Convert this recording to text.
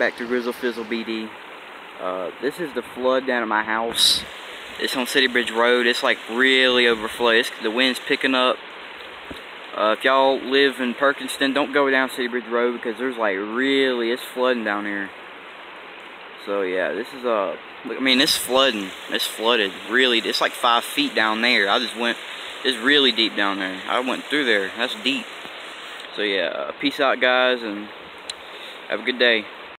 back to Grizzle Fizzle BD. Uh, this is the flood down at my house. It's on City Bridge Road. It's like really overflowed. The wind's picking up. Uh, if y'all live in Perkinston, don't go down City Bridge Road because there's like really, it's flooding down here. So yeah, this is uh, I mean, it's flooding. It's flooded. Really, it's like five feet down there. I just went, it's really deep down there. I went through there. That's deep. So yeah, uh, peace out guys and have a good day.